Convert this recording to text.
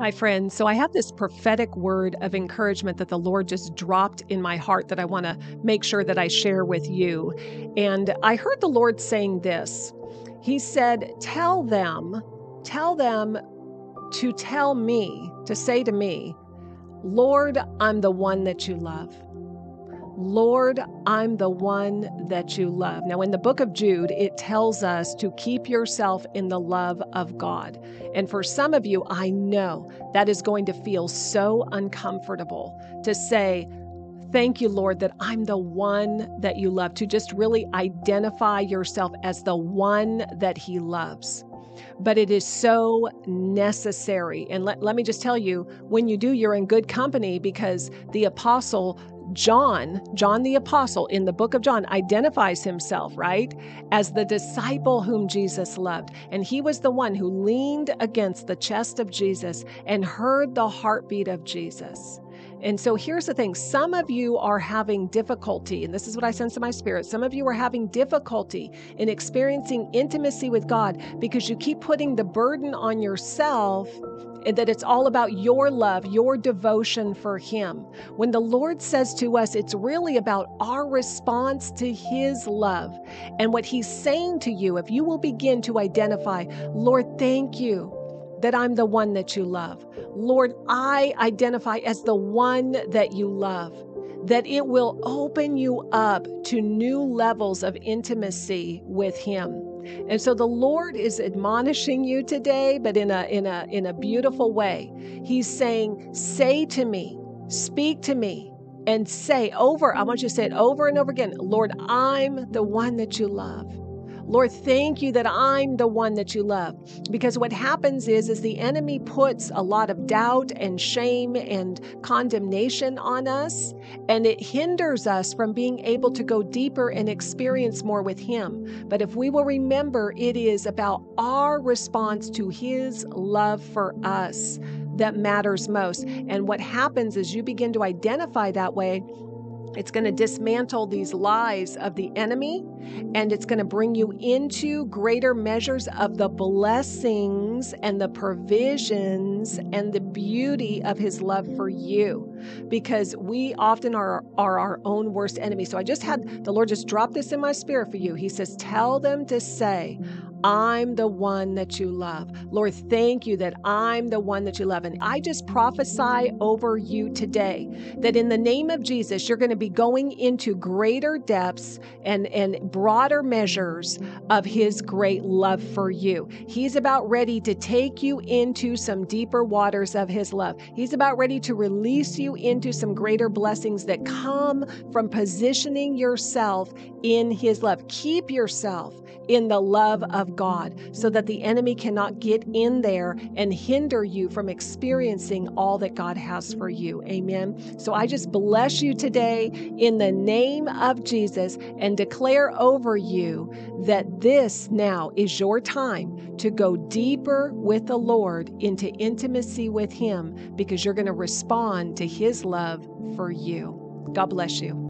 Hi, friends. So, I have this prophetic word of encouragement that the Lord just dropped in my heart that I want to make sure that I share with you. And I heard the Lord saying this He said, Tell them, tell them to tell me, to say to me, Lord, I'm the one that you love. Lord, I'm the one that you love. Now, in the book of Jude, it tells us to keep yourself in the love of God. And for some of you, I know that is going to feel so uncomfortable to say, Thank you, Lord, that I'm the one that you love, to just really identify yourself as the one that He loves but it is so necessary. And let, let me just tell you, when you do, you're in good company because the apostle John, John the Apostle, in the book of John, identifies himself, right, as the disciple whom Jesus loved. And he was the one who leaned against the chest of Jesus and heard the heartbeat of Jesus. And so here's the thing some of you are having difficulty, and this is what I sense in my spirit. Some of you are having difficulty in experiencing intimacy with God because you keep putting the burden on yourself and that it's all about your love, your devotion for Him. When the Lord says to us, it's really about our response to His love. And what He's saying to you, if you will begin to identify, Lord, thank you that I'm the one that you love. Lord, I identify as the one that you love, that it will open you up to new levels of intimacy with Him. And so the Lord is admonishing you today, but in a in a in a beautiful way. He's saying, "Say to me, speak to me, and say over, I want you to say it over and over again, Lord, I'm the one that you love. Lord, thank you that I'm the one that you love. Because what happens is, is the enemy puts a lot of doubt and shame and condemnation on us, and it hinders us from being able to go deeper and experience more with him. But if we will remember, it is about our response to his love for us that matters most. And what happens is you begin to identify that way it's going to dismantle these lies of the enemy and it's going to bring you into greater measures of the blessings and the provisions and the beauty of his love for you because we often are, are our own worst enemy. So I just had the Lord just drop this in my spirit for you. He says, Tell them to say, I'm the one that you love. Lord, thank you that I'm the one that you love. And I just prophesy over you today that in the name of Jesus, you're going to be going into greater depths and, and broader measures of his great love for you. He's about ready to take you into some deeper waters of his love. He's about ready to release you into some greater blessings that come from positioning yourself in his love. Keep yourself in the love of God so that the enemy cannot get in there and hinder you from experiencing all that God has for you. Amen. So I just bless you today in the name of Jesus and declare over you that this now is your time to go deeper with the Lord into intimacy with Him because you're going to respond to His love for you. God bless you.